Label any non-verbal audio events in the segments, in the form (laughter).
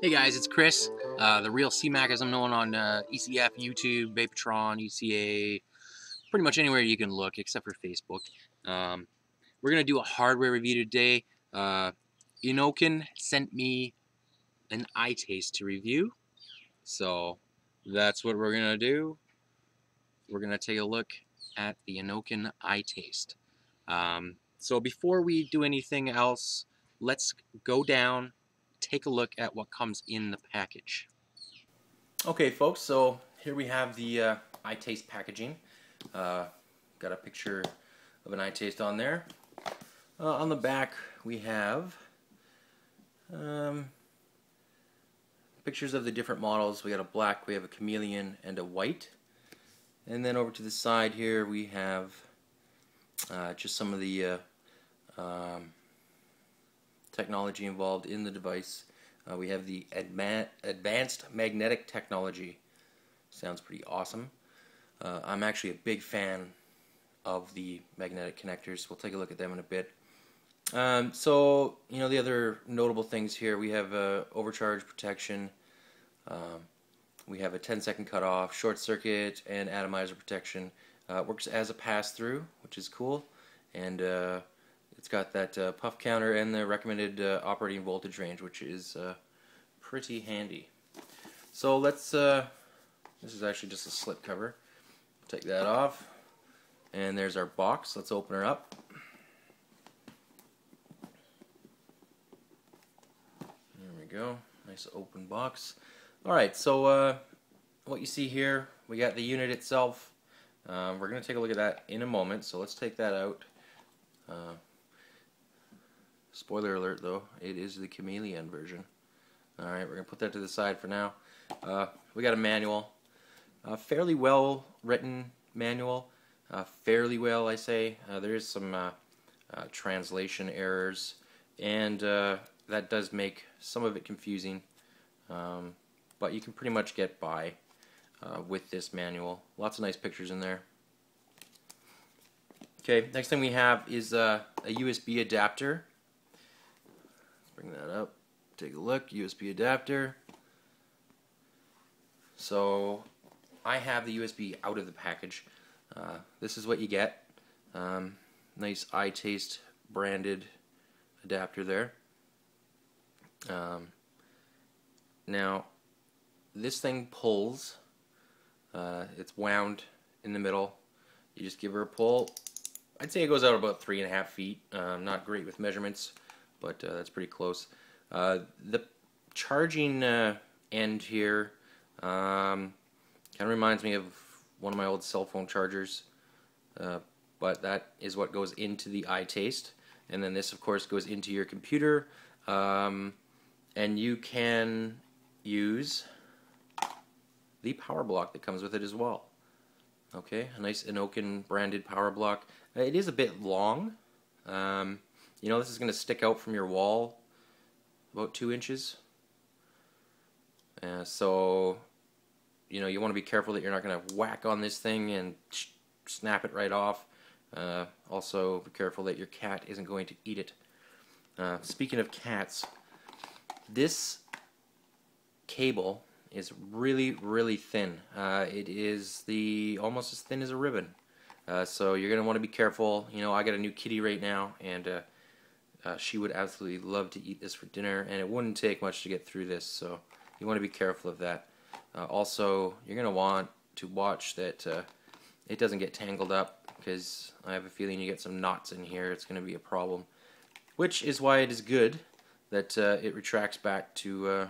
Hey guys, it's Chris, uh, the real CMAC as I'm known on uh, ECF, YouTube, Vapotron, ECA, pretty much anywhere you can look except for Facebook. Um, we're going to do a hardware review today. Uh, Innokin sent me an iTaste to review, so that's what we're going to do. We're going to take a look at the Innokin iTaste. Um, so before we do anything else, let's go down take a look at what comes in the package. Okay folks, so here we have the uh, iTaste packaging. Uh, got a picture of an iTaste on there. Uh, on the back we have um, pictures of the different models. We got a black, we have a chameleon, and a white. And then over to the side here we have uh, just some of the uh, um, technology involved in the device. Uh, we have the adma advanced magnetic technology. Sounds pretty awesome. Uh, I'm actually a big fan of the magnetic connectors. We'll take a look at them in a bit. Um, so, you know, the other notable things here, we have uh, overcharge protection, um, we have a 10 second cutoff, short circuit, and atomizer protection. Uh, works as a pass-through, which is cool, and uh, it's got that uh, puff counter and the recommended uh, operating voltage range, which is uh, pretty handy. So let's, uh, this is actually just a slip cover. Take that off. And there's our box. Let's open her up. There we go. Nice open box. Alright, so uh, what you see here, we got the unit itself. Um, we're going to take a look at that in a moment, so let's take that out. Uh, Spoiler alert though, it is the chameleon version. Alright, we're going to put that to the side for now. Uh, we got a manual. A fairly well written manual. Uh, fairly well, I say. Uh, there is some uh, uh, translation errors, and uh, that does make some of it confusing. Um, but you can pretty much get by with this manual. Lots of nice pictures in there. Okay, next thing we have is a USB adapter bring that up, take a look, USB adapter. So I have the USB out of the package. Uh, this is what you get. Um, nice iTaste branded adapter there. Um, now, this thing pulls. Uh, it's wound in the middle. You just give her a pull. I'd say it goes out about three and a half feet. Uh, not great with measurements but uh, that's pretty close. Uh, the charging uh, end here um, kind of reminds me of one of my old cell phone chargers, uh, but that is what goes into the iTaste. And then this, of course, goes into your computer, um, and you can use the power block that comes with it as well. Okay, a nice Innokin branded power block. It is a bit long. Um, you know this is going to stick out from your wall about two inches. Uh, so, you know, you want to be careful that you're not going to whack on this thing and snap it right off. Uh, also, be careful that your cat isn't going to eat it. Uh, speaking of cats, this cable is really, really thin. Uh, it is the almost as thin as a ribbon. Uh, so you're going to want to be careful. You know, I got a new kitty right now, and uh, she would absolutely love to eat this for dinner, and it wouldn't take much to get through this, so you want to be careful of that. Uh, also, you're going to want to watch that uh, it doesn't get tangled up, because I have a feeling you get some knots in here, it's going to be a problem. Which is why it is good that uh, it retracts back to uh,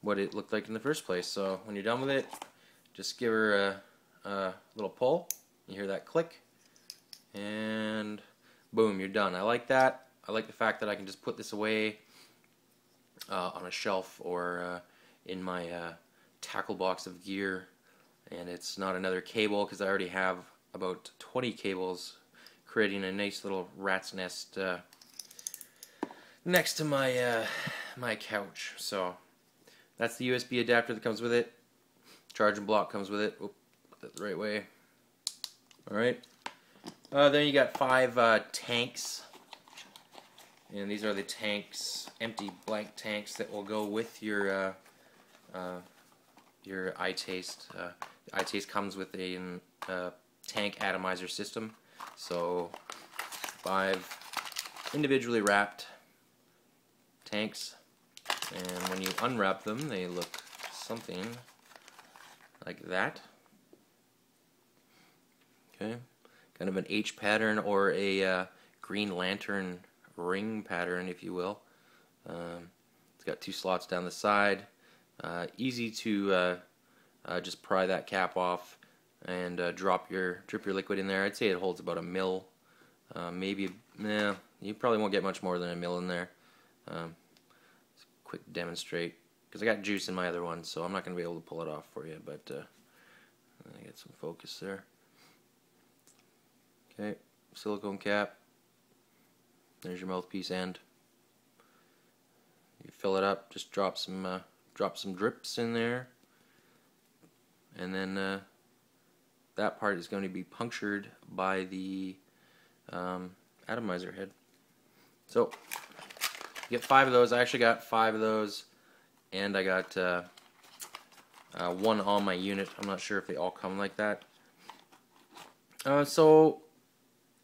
what it looked like in the first place. So when you're done with it, just give her a, a little pull. You hear that click, and boom, you're done. I like that. I like the fact that I can just put this away uh, on a shelf or uh, in my uh, tackle box of gear. And it's not another cable because I already have about 20 cables creating a nice little rat's nest uh, next to my uh, my couch. So that's the USB adapter that comes with it. Charging block comes with it. Oop, put that the right way. Alright uh, then you got five tanks And these are the tanks, empty blank tanks that will go with your uh, uh, your iTaste. Uh, iTaste comes with a uh, tank atomizer system, so five individually wrapped tanks, and when you unwrap them, they look something like that. Okay, kind of an H pattern or a uh, Green Lantern ring pattern, if you will. Um, it's got two slots down the side. Uh, easy to uh, uh, just pry that cap off and uh, drop your drip your liquid in there. I'd say it holds about a mil, uh, maybe. Nah, you probably won't get much more than a mil in there. Um, quick demonstrate because I got juice in my other one, so I'm not going to be able to pull it off for you. But uh, I get some focus there. Okay, silicone cap. There's your mouthpiece end. You fill it up. Just drop some uh, drop some drips in there, and then uh, that part is going to be punctured by the um, atomizer head. So get five of those. I actually got five of those, and I got uh, uh, one on my unit. I'm not sure if they all come like that. Uh, so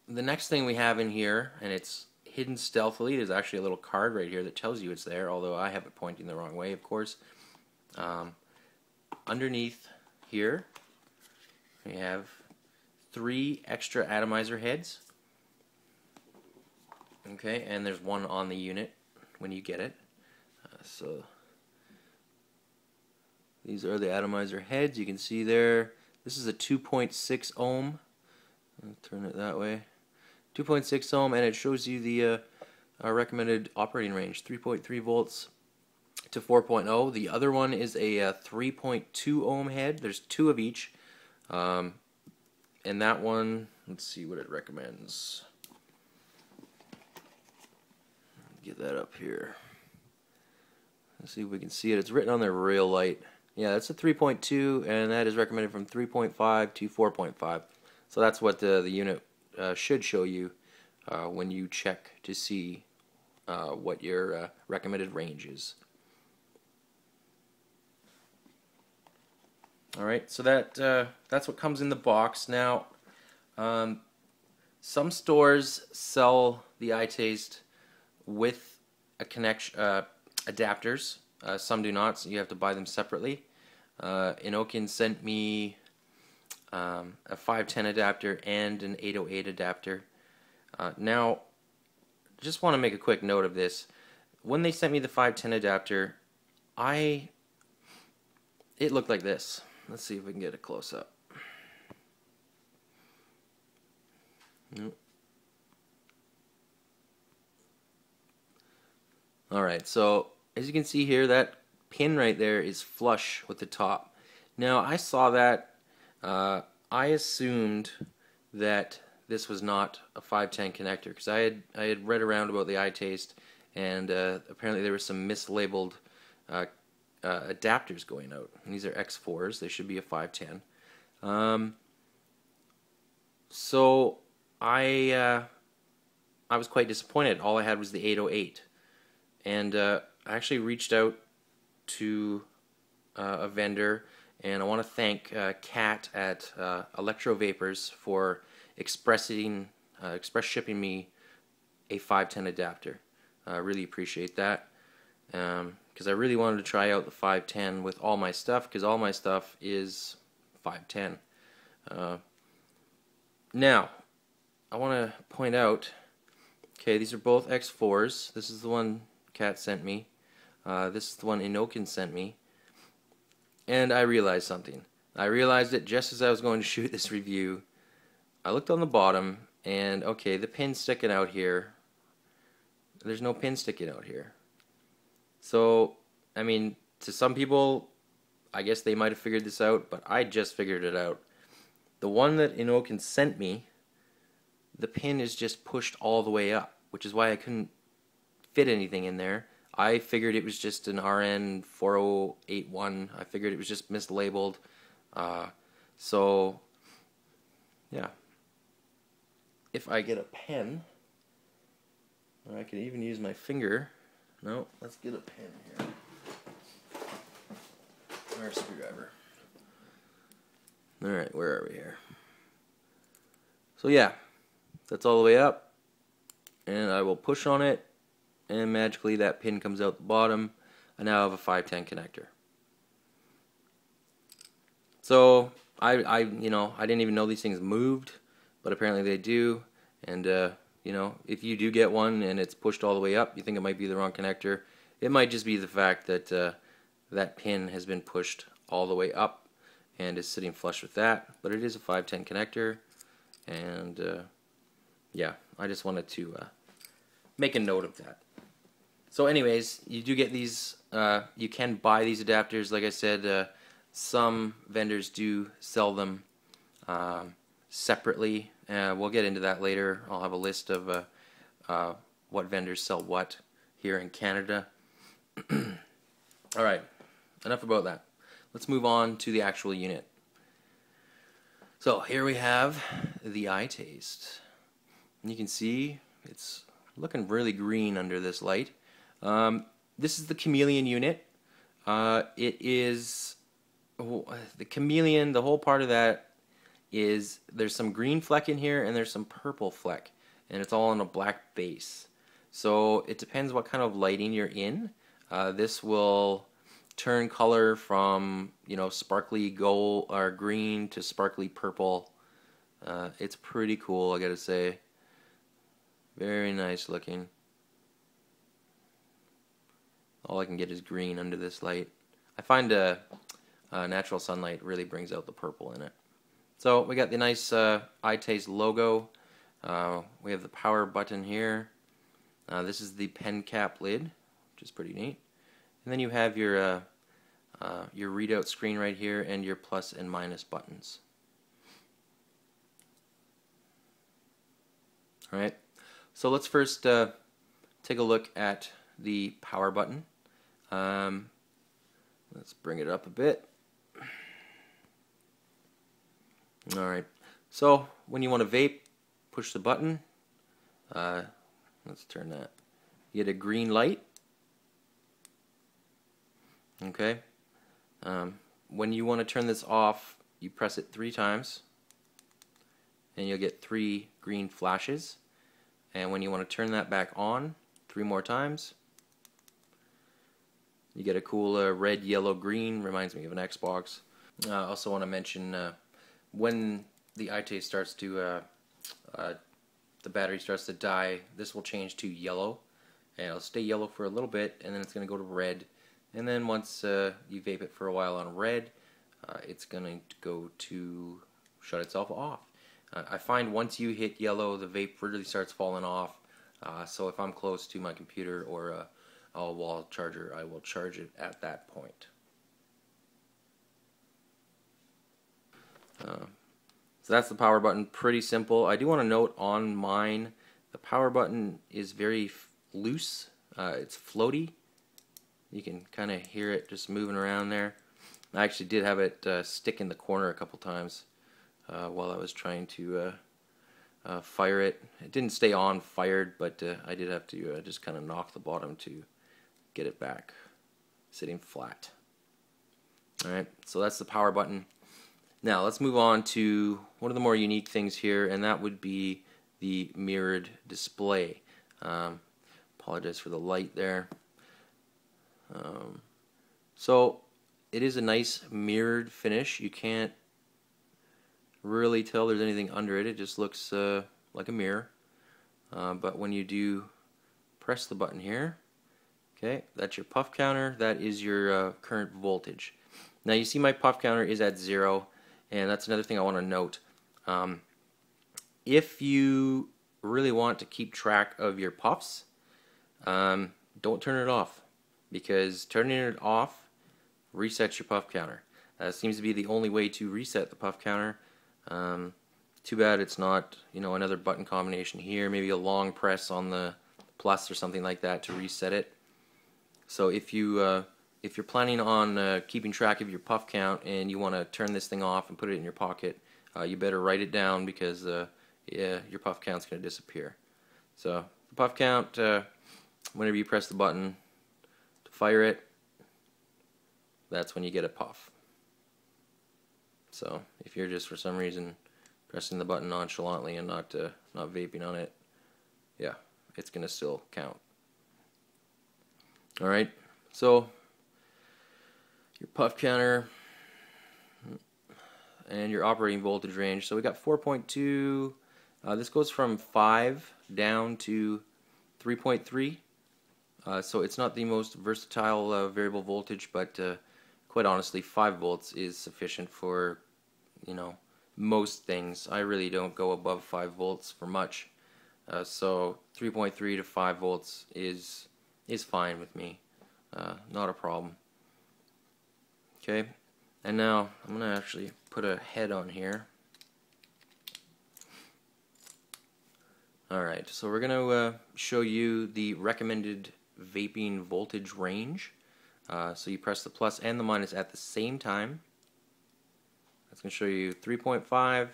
the next thing we have in here, and it's hidden stealthily. There's actually a little card right here that tells you it's there, although I have it pointing the wrong way, of course. Um, underneath here, we have three extra atomizer heads. Okay, and there's one on the unit when you get it. Uh, so these are the atomizer heads. You can see there. This is a 2.6 ohm. I'll turn it that way. 2.6 ohm, and it shows you the uh, uh, recommended operating range 3.3 volts to 4.0. The other one is a, uh, 3.2 ohm head. There's two of each. Um, and that one, let's see what it recommends. Get that up here. Let's see if we can see it. It's written on there real light. Yeah, that's a 3.2, and that is recommended from 3.5 to 4.5. So that's what the, the unit uh, should show you uh, when you check to see uh, what your uh, recommended range is. All right, so that uh, that's what comes in the box. Now, um, some stores sell the iTaste with a connection uh, adapters. some do not, so you have to buy them separately. Uh, Innokin sent me um, a 510 adapter and an 808 adapter. Uh, now, just want to make a quick note of this. When they sent me the 510 adapter, I it looked like this. Let's see if we can get a close up. Nope. Alright, so as you can see here, that pin right there is flush with the top. Now, I saw that uh, I assumed that this was not a 510 connector because I had I had read around about the iTaste and uh, apparently there were some mislabeled uh, uh, adapters going out. And these are X4s. They should be a 510. Um, so I uh, I was quite disappointed. All I had was the 808, and uh, I actually reached out to a vendor and I want to thank uh, Kat at uh, Electro Vapors for expressing, uh, express shipping me a 510 adapter. I really appreciate that because um, I really wanted to try out the 510 with all my stuff because all my stuff is 510. Uh, now, I want to point out, okay, these are both X4s. This is the one Kat sent me. Uh, this is the one Innokin sent me. And I realized something. I realized it just as I was going to shoot this review. I looked on the bottom, and okay, the pin's sticking out here. There's no pin sticking out here. So, I mean, to some people, I guess they might have figured this out, but I just figured it out. The one that Innokin sent me, the pin is just pushed all the way up, which is why I couldn't fit anything in there. I figured it was just an RN 4081. I figured it was just mislabeled. Uh, so, yeah. If I get a pen, Or I could even use my finger. No, let's get a pen here. Or a screwdriver. Alright, where are we here? So yeah, that's all the way up. And I will push on it, and magically that pin comes out the bottom. I now have a 510 connector. So I, I, you know, I didn't even know these things moved, but apparently they do. And uh, you know, if you do get one and it's pushed all the way up, you think it might be the wrong connector. It might just be the fact that uh, that pin has been pushed all the way up and is sitting flush with that. But it is a 510 connector, and uh, yeah, I just wanted to uh, make a note of that. So, anyways, you do get these. Uh, you can buy these adapters. Like I said uh, some vendors do sell them um, separately. Uh, we'll get into that later. I'll have a list of uh, uh, what vendors sell what here in Canada. (clears throat) All right, enough about that. Let's move on to the actual unit. So here we have the iTaste. And you can see it's looking really green under this light. Um, this is the Chameleon unit. Uh, it is the chameleon, the whole part of that is there's some green fleck in here and there's some purple fleck and it's all on a black base. So it depends what kind of lighting you're in. Uh, this will turn color from you know sparkly gold or green to sparkly purple. Uh, it's pretty cool, I gotta say. Very nice looking. All I can get is green under this light. I find uh, uh, natural sunlight really brings out the purple in it. So we got the nice uh, iTaste logo. Uh, we have the power button here. Uh, this is the pen cap lid, which is pretty neat. And then you have your uh, your readout screen right here and your plus and minus buttons. All right. So let's first take a look at the power button. Um, let's bring it up a bit. Alright, so when you want to vape, push the button. Uh, let's turn that. You get a green light. Okay. Um, when you want to turn this off, you press it three times and you'll get three green flashes. And when you want to turn that back on, three more times, you get a cool uh, red, yellow, green. Reminds me of an Xbox. I uh, also want to mention uh, when the iTaste starts to, uh, uh, the battery starts to die, this will change to yellow. And it'll stay yellow for a little bit, and then it's going to go to red. And then once uh, you vape it for a while on red, uh, it's going to go to shut itself off. Uh, I find once you hit yellow, the vape really starts falling off. Uh, so if I'm close to my computer or a, a wall charger, I will charge it at that point. Uh, so that's the power button, pretty simple. I do want to note on mine, the power button is very loose. Uh, it's floaty. You can kind of hear it just moving around there. I actually did have it uh, stick in the corner a couple times uh, while I was trying to uh, uh, fire it. It didn't stay on fired, but I did have to just kind of knock the bottom to get it back sitting flat. Alright, so that's the power button. Now let's move on to one of the more unique things here, and that would be the mirrored display. Um, apologize for the light there. Um, so it is a nice mirrored finish. You can't really tell there's anything under it. It just looks uh, like a mirror. Uh, but when you do press the button here, okay, that's your puff counter. That is your uh, current voltage. Now you see my puff counter is at zero. And that's another thing I want to note. Um, if you really want to keep track of your puffs, um, don't turn it off because turning it off resets your puff counter. That seems to be the only way to reset the puff counter. Um, too bad it's not, you know, another button combination here, maybe a long press on the plus or something like that to reset it. So if you uh, if you're planning on uh, keeping track of your puff count and you want to turn this thing off and put it in your pocket, uh, you better write it down because uh, yeah, your puff count's going to disappear. So the puff count, uh, whenever you press the button to fire it, that's when you get a puff. So if you're just for some reason pressing the button nonchalantly and not uh, not vaping on it, yeah, it's gonna still count. All right, so your puff counter and your operating voltage range. So we got 4.2. Uh, this goes from 5 down to 3.3. Uh, so it's not the most versatile uh, variable voltage, but uh, quite honestly, 5 volts is sufficient for, you know, most things. I really don't go above 5 volts for much. Uh, so 3.3 to 5 volts is is fine with me. Uh, not a problem. Okay, and now I'm going to actually put a head on here. Alright, so we're going to uh, show you the recommended vaping voltage range. Uh, so you press the plus and the minus at the same time. That's going to show you 3.5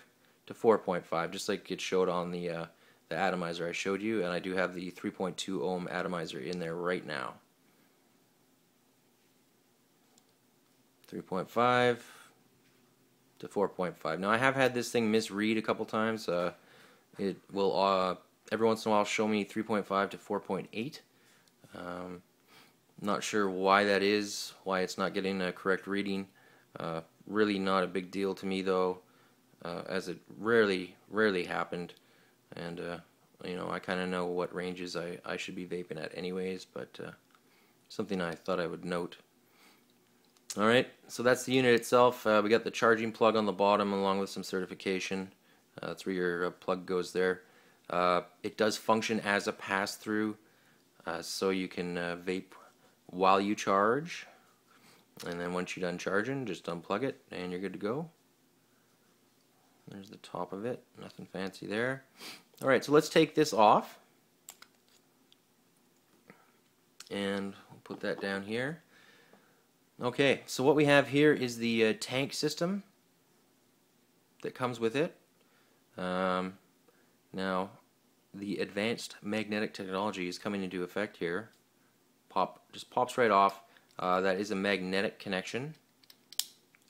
to 4.5, just like it showed on the, uh, the atomizer I showed you, and I do have the 3.2 ohm atomizer in there right now. 3.5 to 4.5. Now I have had this thing misread a couple times. Uh, it will uh, every once in a while show me 3.5 to 4.8. Um, not sure why that is, why it's not getting a correct reading. Uh, really not a big deal to me though, uh, as it rarely, rarely happened. And, uh, you know, I kind of know what ranges I, I should be vaping at anyways, but uh, something I thought I would note. Alright, so that's the unit itself. Uh, we got the charging plug on the bottom along with some certification. Uh, that's where your uh, plug goes there. Uh, it does function as a pass-through, so you can vape while you charge. And then once you're done charging, just unplug it and you're good to go. There's the top of it. Nothing fancy there. Alright, so let's take this off. And we'll put that down here. Okay, so what we have here is the uh, tank system that comes with it. Um, now, the advanced magnetic technology is coming into effect here. Pop just pops right off. Uh, that is a magnetic connection.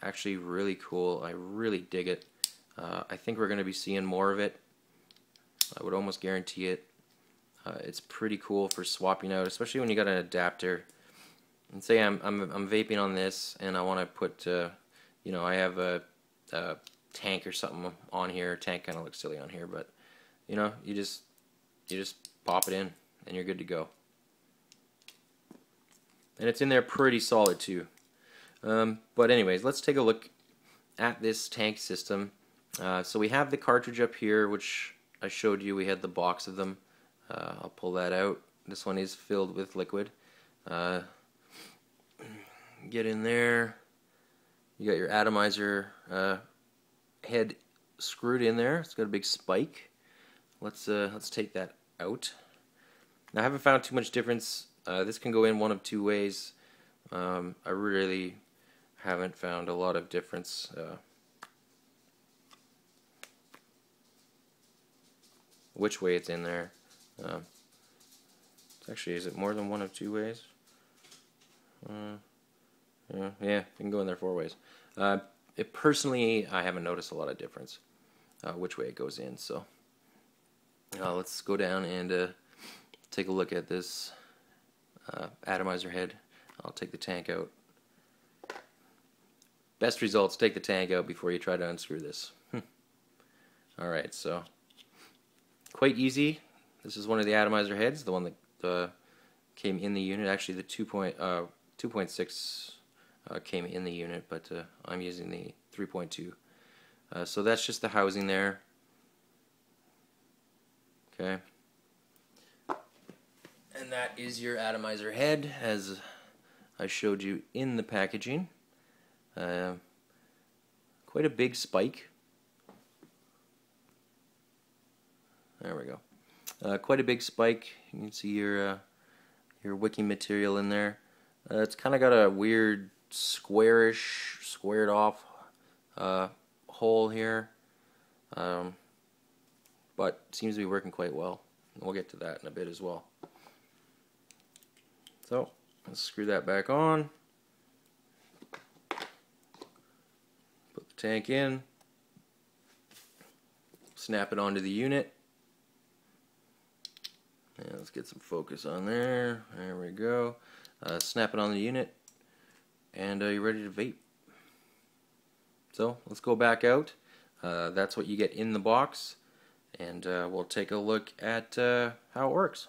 Actually, really cool. I really dig it. Uh, I think we're going to be seeing more of it. I would almost guarantee it. Uh, it's pretty cool for swapping out, especially when you got an adapter and say I'm, I'm, I'm vaping on this and I want to put, uh, you know, I have a, a, tank or something on here. Tank kind of looks silly on here, but, you know, you just, you just pop it in and you're good to go. And it's in there pretty solid too. Um, but anyways, let's take a look at this tank system. Uh, so we have the cartridge up here, which I showed you. We had the box of them. Uh, I'll pull that out. This one is filled with liquid. Uh, get in there. You got your atomizer uh, head screwed in there. It's got a big spike. Let's uh, let's take that out. Now, I haven't found too much difference. This can go in one of two ways. Um, I really haven't found a lot of difference. Which way it's in there. Uh, actually, is it more than one of two ways? Uh, yeah, yeah, you can go in there four ways. Uh, it, personally, I haven't noticed a lot of difference uh, which way it goes in. So uh, let's go down and uh, take a look at this uh, atomizer head. I'll take the tank out. Best results, take the tank out before you try to unscrew this. (laughs) Alright, so quite easy. This is one of the atomizer heads, the one that uh, came in the unit. Actually, the 2.6 uh, came in the unit, but uh, I'm using the 3.2. Uh, so that's just the housing there. Okay. And that is your atomizer head, as I showed you in the packaging. Uh, quite a big spike. There we go. Uh, quite a big spike. You can see your uh, your wicking material in there. Uh, it's kind of got a weird squarish, squared off uh, hole here. Um, but seems to be working quite well. We'll get to that in a bit as well. So let's screw that back on. Put the tank in. Snap it onto the unit. And let's get some focus on there. There we go. Uh, snap it on the unit. And uh, you're ready to vape. So let's go back out. Uh, that's what you get in the box. And uh, we'll take a look at uh, how it works.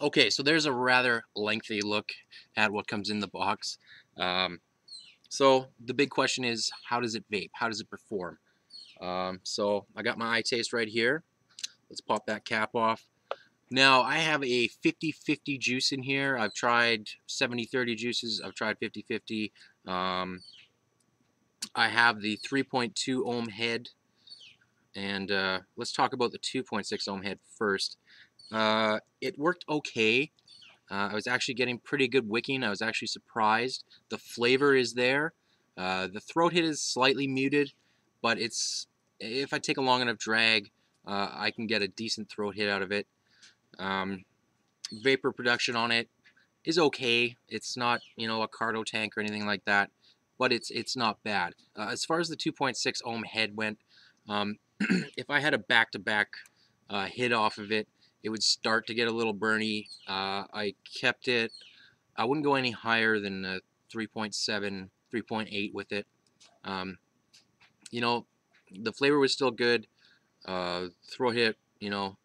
Okay, so there's a rather lengthy look at what comes in the box. Um, so the big question is, how does it vape? How does it perform? Um, so I got my iTaste right here. Let's pop that cap off. Now I have a 50-50 juice in here. I've tried 70-30 juices. I've tried 50-50. Um, I have the 3.2 ohm head. And uh, let's talk about the 2.6 ohm head first. Uh, it worked okay. Uh, I was actually getting pretty good wicking. I was actually surprised. The flavor is there. Uh, the throat hit is slightly muted, but it's if I take a long enough drag, uh, I can get a decent throat hit out of it. Um, vapor production on it is okay. It's not you know a cardo tank or anything like that, but it's it's not bad. Uh, as far as the 2.6 ohm head went, um, (clears throat) if I had a back-to-back -back, hit off of it, it would start to get a little burny. Uh, I kept it, I wouldn't go any higher than 3.7, 3.8 with it. Um, you know, the flavor was still good. Uh, throat hit, you know,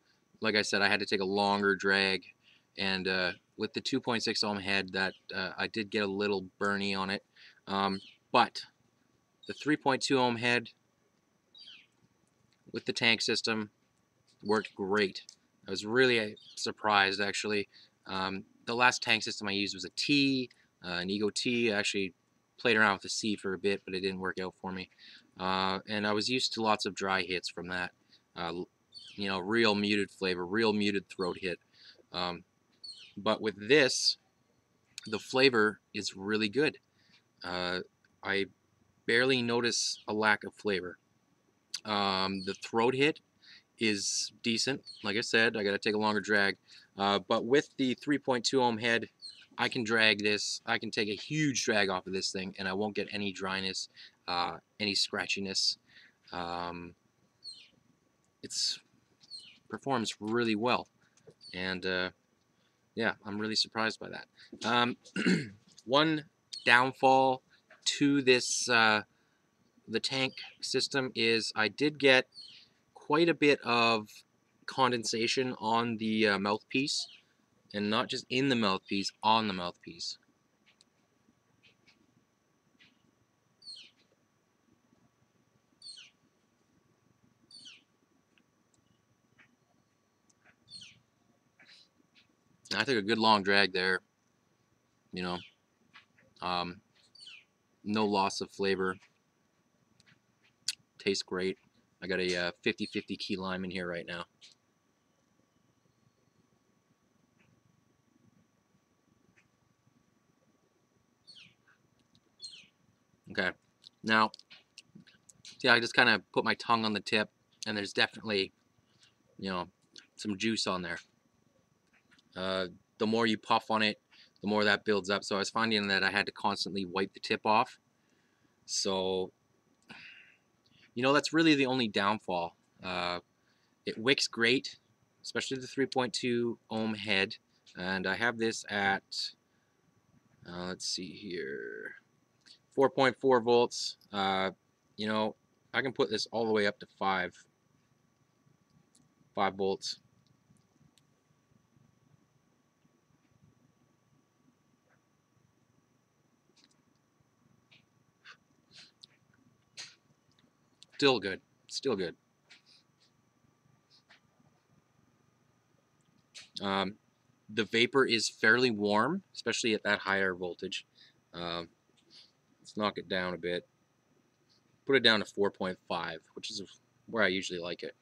like I said, I had to take a longer drag. And uh, with the 2.6 ohm head, that uh, I did get a little burny on it. Um, but the 3.2 ohm head with the tank system worked great. I was really uh, surprised actually. Um, the last tank system I used was a T, uh, an Ego T. I actually played around with the C for a bit, but it didn't work out for me. Uh, and I was used to lots of dry hits from that. Uh, you know, real muted flavor, real muted throat hit. Um, but with this, the flavor is really good. Uh, I barely notice a lack of flavor. Um, the throat hit is decent. Like I said, I got to take a longer drag. Uh, but with the 3.2 ohm head, I can drag this. I can take a huge drag off of this thing, and I won't get any dryness, uh, any scratchiness. Um, it's performs really well, and uh, yeah, I'm really surprised by that. Um, (clears throat) one downfall to this uh, the tank system is I did get quite a bit of condensation on the uh, mouthpiece and not just in the mouthpiece, on the mouthpiece. I took a good long drag there, you know, um, no loss of flavor, tastes great. I got a 50-50 uh, key lime in here right now. Okay, now, see I just kind of put my tongue on the tip and there's definitely, you know, some juice on there. Uh, the more you puff on it, the more that builds up. So I was finding that I had to constantly wipe the tip off. So you know, that's really the only downfall. Uh, it wicks great, especially the 3.2 ohm head. And I have this at, uh, let's see here, 4.4 volts. Uh, you know, I can put this all the way up to 5, 5 volts. Still good. Still good. Um, the vapor is fairly warm, especially at that higher voltage. Um, let's knock it down a bit. Put it down to 4.5, which is where I usually like it.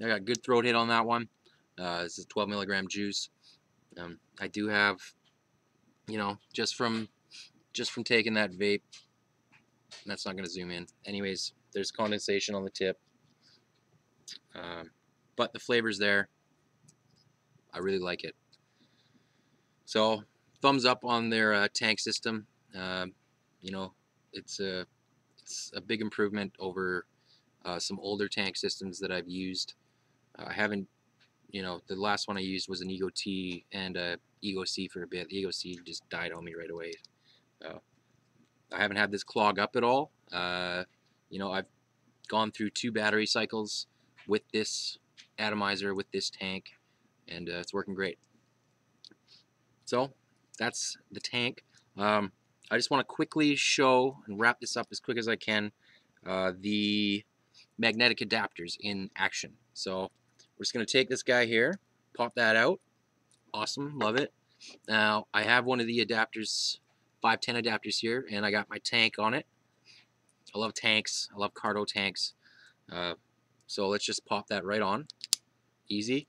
I got good throat hit on that one. Uh, this is 12 milligram juice. Um, I do have, you know, just from just from taking that vape, that's not going to zoom in. Anyways, there's condensation on the tip. Um, but the flavor's there. I really like it. So thumbs up on their uh, tank system. Um, you know, it's a it's a big improvement over uh, some older tank systems that I've used. Uh, I haven't, you know, the last one I used was an Ego T and a Ego C for a bit. The Ego C just died on me right away. I haven't had this clog up at all. Uh, you know, I've gone through two battery cycles with this atomizer, with this tank, and uh, it's working great. So that's the tank. Um, I just want to quickly show and wrap this up as quick as I can uh, the magnetic adapters in action. So we're just going to take this guy here, pop that out. Awesome, love it. Now I have one of the adapters, 510 adapters here, and I got my tank on it. I love tanks. I love Cardo tanks. Uh, so let's just pop that right on. Easy.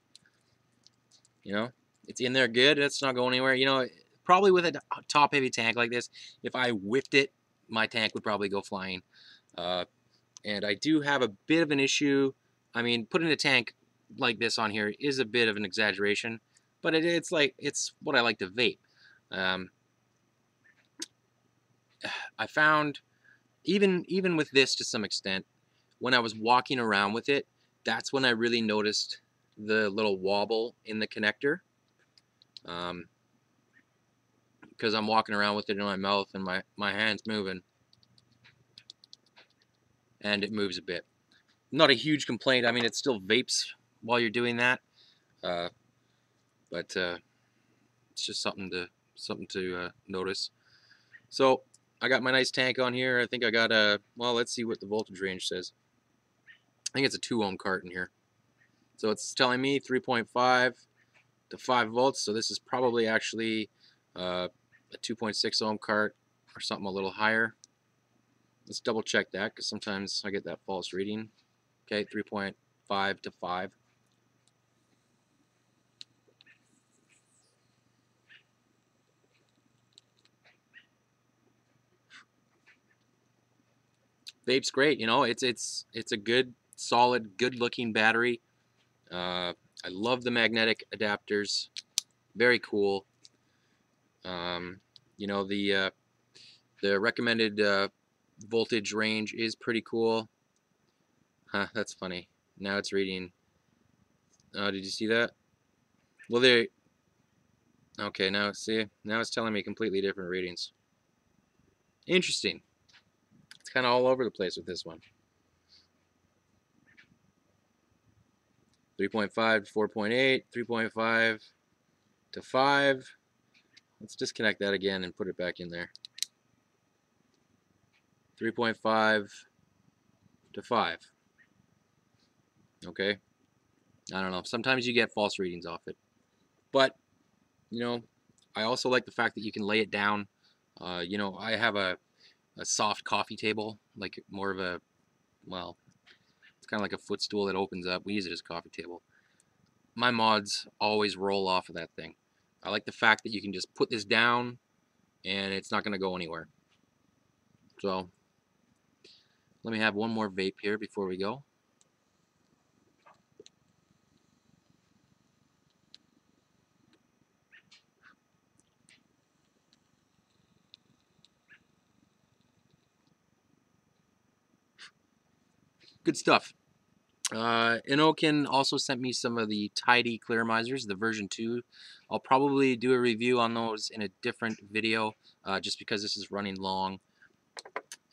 You know, it's in there good. It's not going anywhere. You know, probably with a top heavy tank like this, if I whipped it, my tank would probably go flying. Uh, and I do have a bit of an issue. I mean, putting a tank like this on here is a bit of an exaggeration, but it, it's like it's what I like to vape. Um, I found even even with this to some extent, when I was walking around with it, that's when I really noticed the little wobble in the connector. Um, because I'm walking around with it in my mouth and my, my hand's moving. And it moves a bit. Not a huge complaint. I mean, it still vapes while you're doing that. Uh, but uh, it's just something to something to uh, notice. So I got my nice tank on here. I think I got a, well, let's see what the voltage range says. I think it's a 2 ohm cart in here. So it's telling me 3.5 to 5 volts. So this is probably actually uh, a 2.6 ohm cart or something a little higher. Let's double check that because sometimes I get that false reading. Okay, 3.5 to 5. Vape's great, you know, it's it's it's a good, solid, good-looking battery. Uh, I love the magnetic adapters. Very cool. Um, you know the uh, the recommended uh, voltage range is pretty cool. Huh, that's funny. Now it's reading. Oh, did you see that? Well, there. Okay, now see, now it's telling me completely different readings. Interesting. Kind of all over the place with this one. 3.5 to 4.8, 3.5 to 5, Let's disconnect that again and put it back in there. 3.5 to 5. Okay? I don't know. Sometimes you get false readings off it. But, you know, I also like the fact that you can lay it down. Uh, you know, I have a, a soft coffee table, like more of a, well, it's kind of like a footstool that opens up. We use it as a coffee table. My mods always roll off of that thing. I like the fact that you can just put this down and it's not going to go anywhere. So let me have one more vape here before we go. Good stuff. Uh, Innokin also sent me some of the Tidy Clearomizers, the version 2. I'll probably do a review on those in a different video, uh, just because this is running long.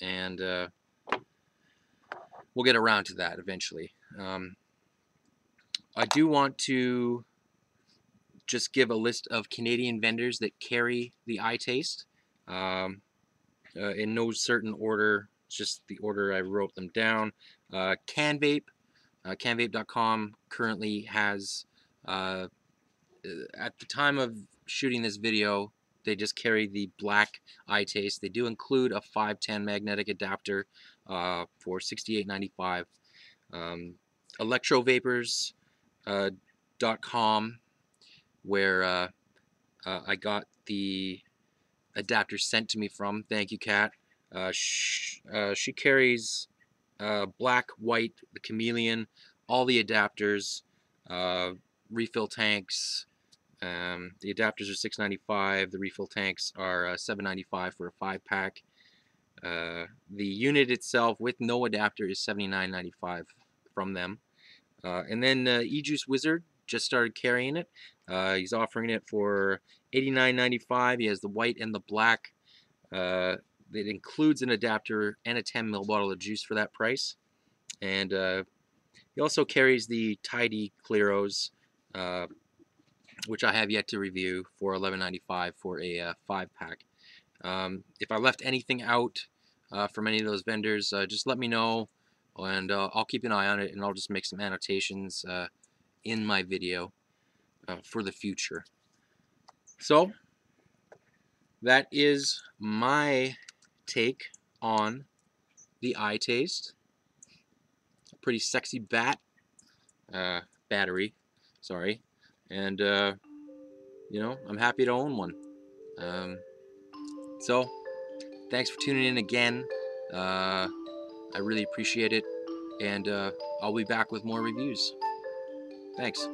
And uh, we'll get around to that eventually. Um, I do want to just give a list of Canadian vendors that carry the iTaste. Um, uh, in no certain order, just the order I wrote them down. Uh, CanVape, uh, canvape.com currently has, uh, at the time of shooting this video, they just carry the black iTaste. They do include a 510 magnetic adapter uh, for $68.95. Um, electrovapors.com, uh, where uh, uh, I got the adapter sent to me from. Thank you, Kat. Uh, sh- uh, she carries uh, black, white, the chameleon, all the adapters, refill tanks. Um, the adapters are 6.95. The refill tanks are uh, 7.95 for a five pack. Uh, the unit itself with no adapter is 79.95 from them. Uh, and then uh, eJuice Wizard just started carrying it. Uh, he's offering it for 89.95. He has the white and the black. It includes an adapter and a 10 ml bottle of juice for that price. And uh, he also carries the Tidy Clearos, uh, which I have yet to review for 11.95 for a uh, five pack. Um, if I left anything out uh, from any of those vendors, uh, just let me know, and uh, I'll keep an eye on it, and I'll just make some annotations in my video for the future. So that is my take on the iTaste. A pretty sexy bat uh, battery, sorry, and uh, you know I'm happy to own one. Um, so thanks for tuning in again. Uh, I really appreciate it, and uh, I'll be back with more reviews. Thanks.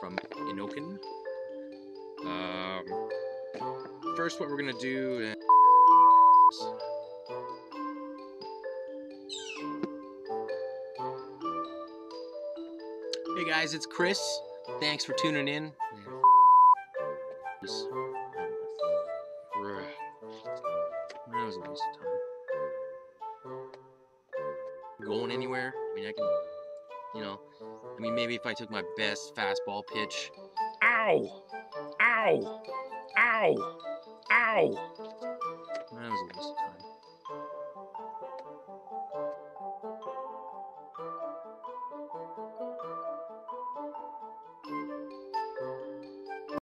From Innokin. Um, first, what we're gonna do is Hey guys, it's Chris. Thanks for tuning in. This- if I took my best fastball pitch. Ow! Ow! Ow! Ow! That was a waste.